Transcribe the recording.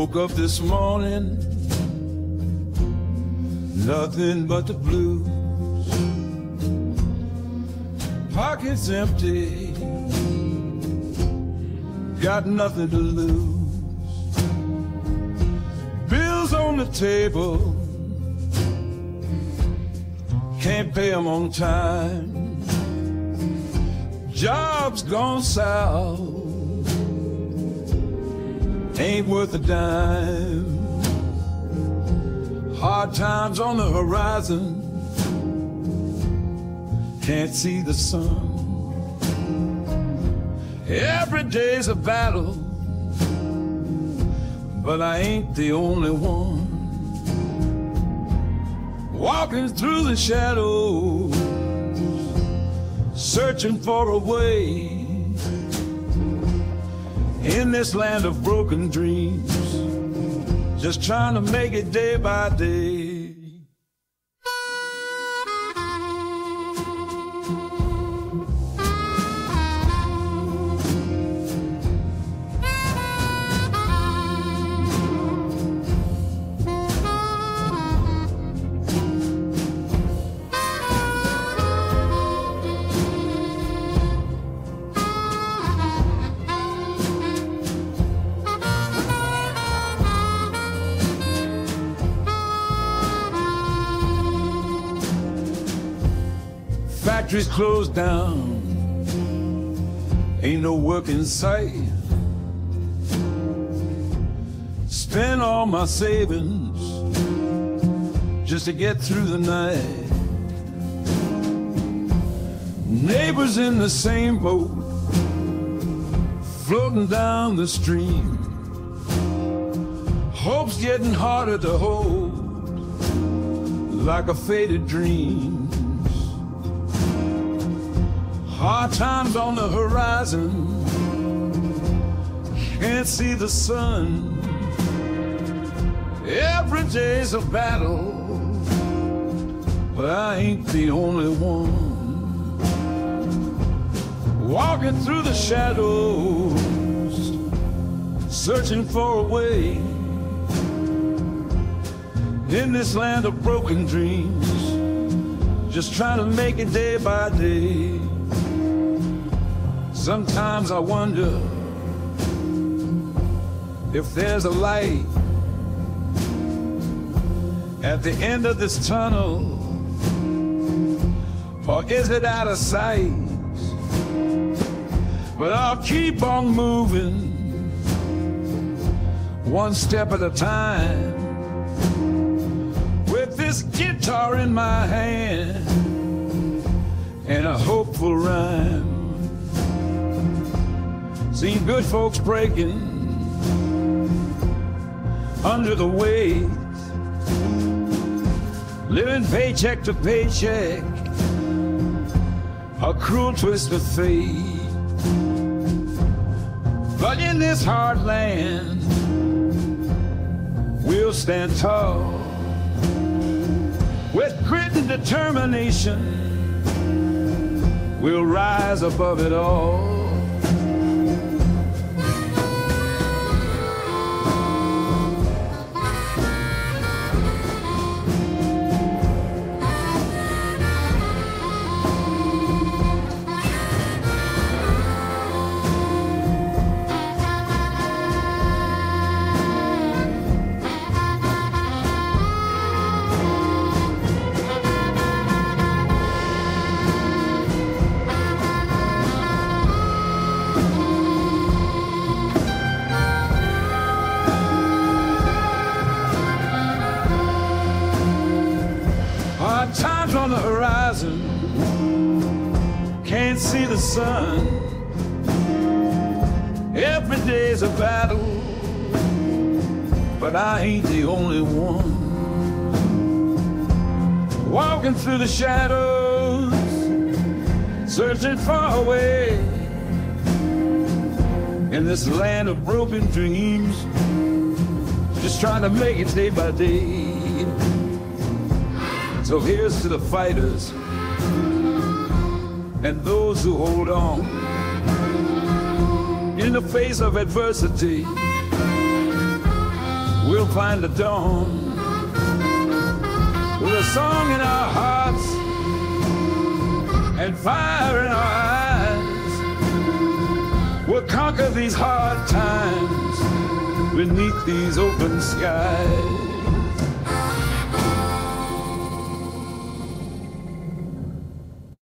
Woke up this morning, nothing but the blues. Pockets empty, got nothing to lose. Bills on the table, can't pay them on time. Jobs gone south ain't worth a dime. Hard times on the horizon, can't see the sun. Every day's a battle, but I ain't the only one. Walking through the shadows, searching for a way in this land of broken dreams, just trying to make it day by day. Factories closed down, ain't no work in sight. Spent all my savings just to get through the night. Neighbors in the same boat, floating down the stream. Hope's getting harder to hold, like a faded dream. Hard times on the horizon, can't see the sun. Every day's a battle, but I ain't the only one. Walking through the shadows, searching for a way. In this land of broken dreams, just trying to make it day by day. Sometimes I wonder if there's a light at the end of this tunnel, or is it out of sight? But I'll keep on moving, one step at a time, with this guitar in my hand and a hopeful rhyme. Seen good folks breaking under the weight, living paycheck to paycheck, a cruel twist of fate. But in this hard land, we'll stand tall with grit and determination. We'll rise above it all. The horizon, can't see the sun. Every day's a battle, but I ain't the only one. Walking through the shadows, searching far away. In this land of broken dreams, just trying to make it day by day. So here's to the fighters and those who hold on in the face of adversity. we'll find a dawn with a song in our hearts and fire in our eyes. We'll conquer these hard times beneath these open skies.